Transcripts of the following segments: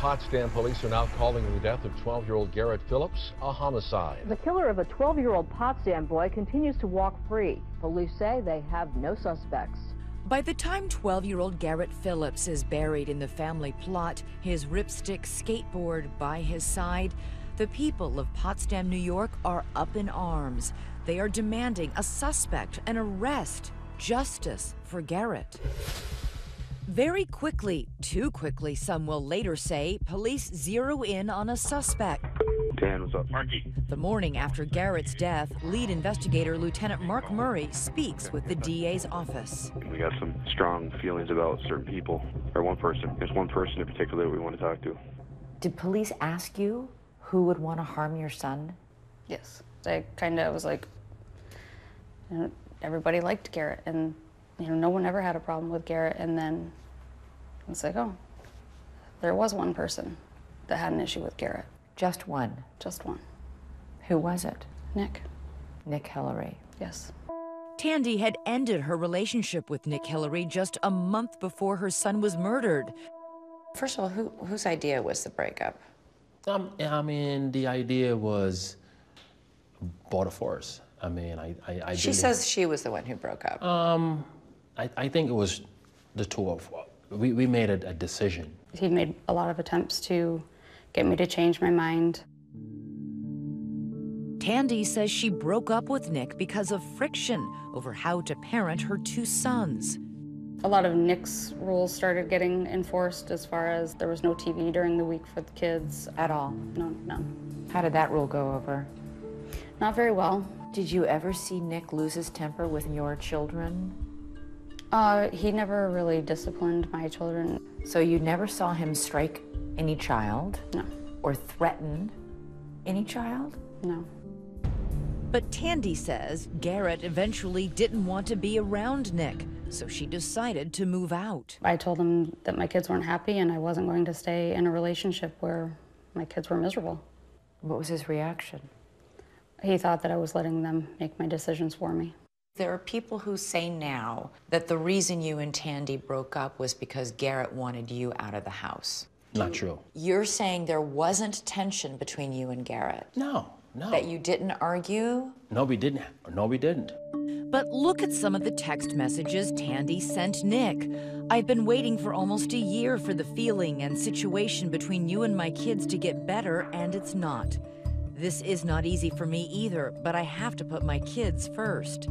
Potsdam police are now calling the death of 12-year-old Garrett Phillips a homicide. The killer of a 12-year-old Potsdam boy continues to walk free. Police say they have no suspects. By the time 12 year old Garrett Phillips is buried in the family plot, his RipStik skateboard by his side, the people of Potsdam, New York are up in arms. They are demanding a suspect, an arrest, justice for Garrett. Very quickly, too quickly, some will later say, police zero in on a suspect. Dan, what's up? Marky. The morning after Garrett's death, lead investigator Lieutenant Mark Murray speaks with the DA's office. We got some strong feelings about certain people, or one person. There's one person in particular that we want to talk to. Did police ask you who would want to harm your son? Yes. I kind of was like, you know, everybody liked Garrett, and you know, no one ever had a problem with Garrett. And then it's like, oh, there was one person that had an issue with Garrett. Just one. Just one. Who was it? Nick. Nick Hillary. Yes. Tandy had ended her relationship with Nick Hillary just a month before her son was murdered. First of all, who, whose idea was the breakup? Um, I mean, the idea was both of ours. I mean, I, I, I She says she was the one who broke up. Um, I, I think it was the two of we, we made a, a decision. He made a lot of attempts to get me to change my mind. Tandy says she broke up with Nick because of friction over how to parent her two sons. A lot of Nick's rules started getting enforced as far as there was no TV during the week for the kids. At all? No, none. How did that rule go over? Not very well. Did you ever see Nick lose his temper with your children? Uh, he never really disciplined my children. So you never saw him strike any child? No. Or threaten any child? No. But Tandy says Garrett eventually didn't want to be around Nick, so she decided to move out. I told him that my kids weren't happy and I wasn't going to stay in a relationship where my kids were miserable. What was his reaction? He thought that I was letting them make my decisions for me. There are people who say now that the reason you and Tandy broke up was because Garrett wanted you out of the house. Not true. You're saying there wasn't tension between you and Garrett? No, no. That you didn't argue? No, we didn't. No, we didn't. But look at some of the text messages Tandy sent Nick. I've been waiting for almost a year for the feeling and situation between you and my kids to get better, and it's not. This is not easy for me either, but I have to put my kids first.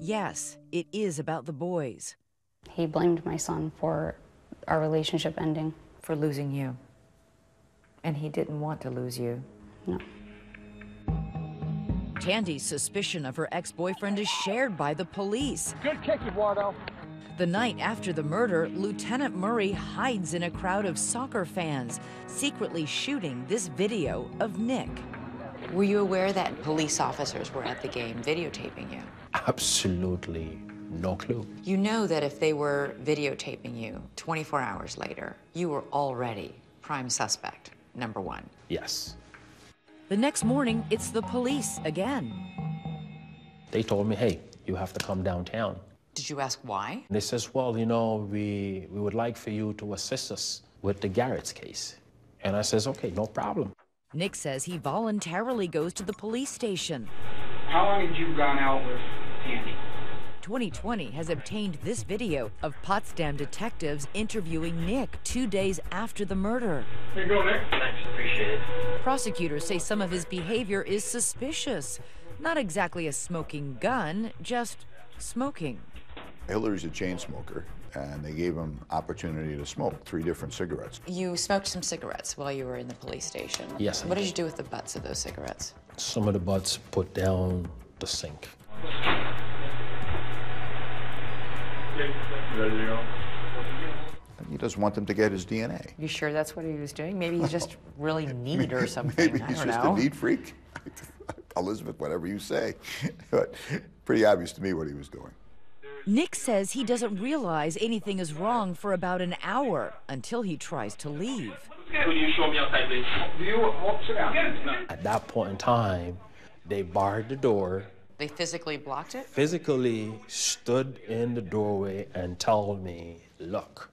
Yes, it is about the boys. He blamed my son for our relationship ending. For losing you. And he didn't want to lose you. No. Tandy's suspicion of her ex boyfriend is shared by the police. Good kick, Eduardo. The night after the murder, Lieutenant Murray hides in a crowd of soccer fans, secretly shooting this video of Nick. Were you aware that police officers were at the game videotaping you? Absolutely no clue. You know that if they were videotaping you 24 hours later, you were already prime suspect, number one. Yes. The next morning, it's the police again. They told me, hey, you have to come downtown. Did you ask why? They says, well, you know, we, we would like for you to assist us with the Garrett's case. And I says, okay, no problem. Nick says he voluntarily goes to the police station. How long had you gone out with Tandy? 2020 has obtained this video of Potsdam detectives interviewing Nick two days after the murder. Here you go, Nick. Thanks, appreciate it. Prosecutors say some of his behavior is suspicious. Not exactly a smoking gun, just smoking. Hillary's a chain smoker, and they gave him opportunity to smoke three different cigarettes. You smoked some cigarettes while you were in the police station. Yes, What did did. you do with the butts of those cigarettes? Some of the butts put down the sink. Ready to go? He doesn't want them to get his DNA. You sure that's what he was doing? Maybe he's just really neat or something. Maybe I he's don't just know. a neat freak. Elizabeth, whatever you say. but pretty obvious to me what he was doing. Nick says he doesn't realize anything is wrong for about an hour until he tries to leave. Could you show me outside, please? Do you, sit. At that point in time, they barred the door, They physically blocked it? physically stood in the doorway and told me, look,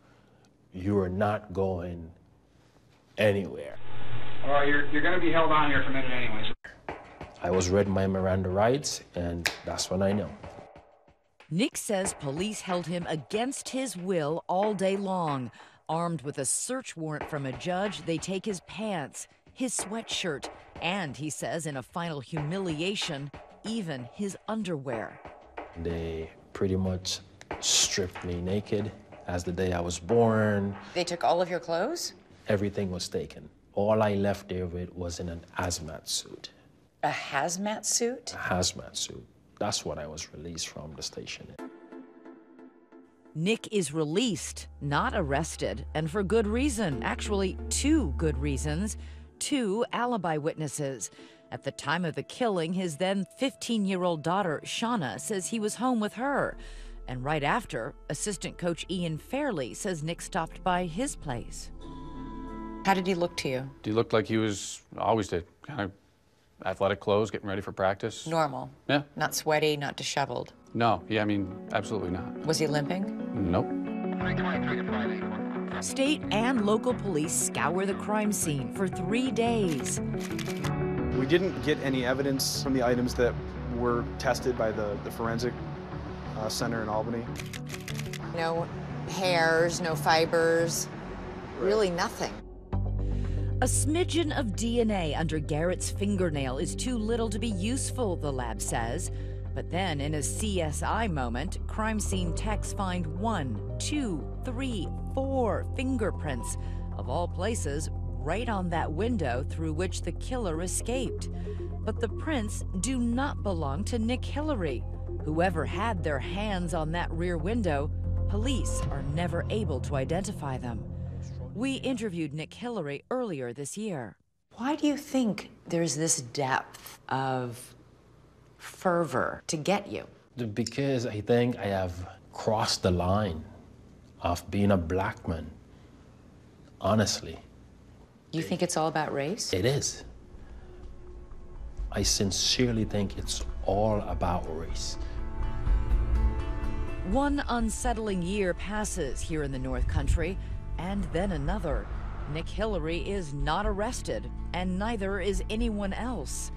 you are not going anywhere. All right, you're, you're going to be held on here for a minute anyways. I was read my Miranda rights, and that's when I know. Nick says police held him against his will all day long. Armed with a search warrant from a judge, they take his pants, his sweatshirt, and he says, in a final humiliation, even his underwear. They pretty much stripped me naked as the day I was born. They took all of your clothes? Everything was taken. All I left there with was in an hazmat suit. A hazmat suit? A hazmat suit. That's what I was released from the station. Nick is released, not arrested, and for good reason. Actually, two good reasons. Two alibi witnesses. At the time of the killing, his then 15 year old daughter, Shauna, says he was home with her. And right after, assistant coach Ian Fairley says Nick stopped by his place. How did he look to you? He looked like he was always did, kind of athletic clothes, getting ready for practice. Normal. Yeah. Not sweaty, not disheveled. No, yeah, I mean, absolutely not. Was he limping? Nope. State and local police scour the crime scene for three days. We didn't get any evidence from the items that were tested by the, the forensic uh, center in Albany. No hairs, no fibers, really nothing. A smidgen of DNA under Garrett's fingernail is too little to be useful, the lab says. But then, in a CSI moment, crime scene techs find one, two, three, four fingerprints, of all places, right on that window through which the killer escaped. But the prints do not belong to Nick Hillary. Whoever had their hands on that rear window, police are never able to identify them. We interviewed Nick Hillary earlier this year. Why do you think there's this depth of fervor to get you? Because I think I have crossed the line of being a black man. Honestly. You think it's all about race? It is. I sincerely think it's all about race. One unsettling year passes here in the North Country, and then another. Nick Hillary is not arrested, and neither is anyone else.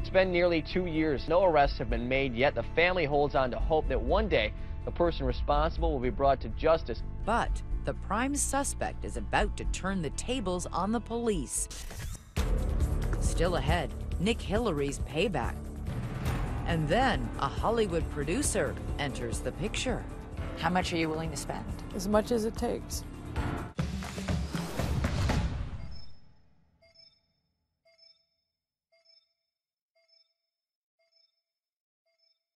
It's been nearly two years. No arrests have been made yet. The family holds on to hope that one day the person responsible will be brought to justice. But the prime suspect is about to turn the tables on the police. Still ahead, Nick Hillary's payback. And then a Hollywood producer enters the picture. How much are you willing to spend? As much as it takes.